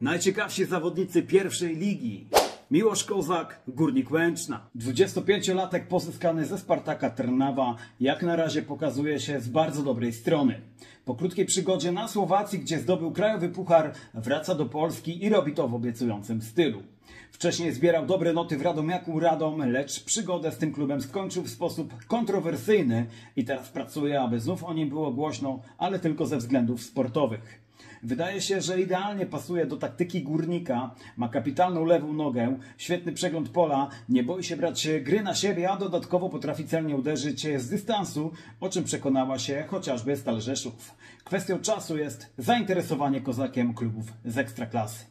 Najciekawsi zawodnicy pierwszej ligi. Miłosz Kozak, Górnik Łęczna. 25-latek pozyskany ze Spartaka Trnawa jak na razie pokazuje się z bardzo dobrej strony. Po krótkiej przygodzie na Słowacji, gdzie zdobył krajowy puchar, wraca do Polski i robi to w obiecującym stylu. Wcześniej zbierał dobre noty w Radomiaku Radom, lecz przygodę z tym klubem skończył w sposób kontrowersyjny i teraz pracuje, aby znów o nim było głośno, ale tylko ze względów sportowych. Wydaje się, że idealnie pasuje do taktyki górnika, ma kapitalną lewą nogę, świetny przegląd pola, nie boi się brać gry na siebie, a dodatkowo potrafi celnie uderzyć z dystansu, o czym przekonała się chociażby Stal Rzeszów. Kwestią czasu jest zainteresowanie kozakiem klubów z ekstraklasy.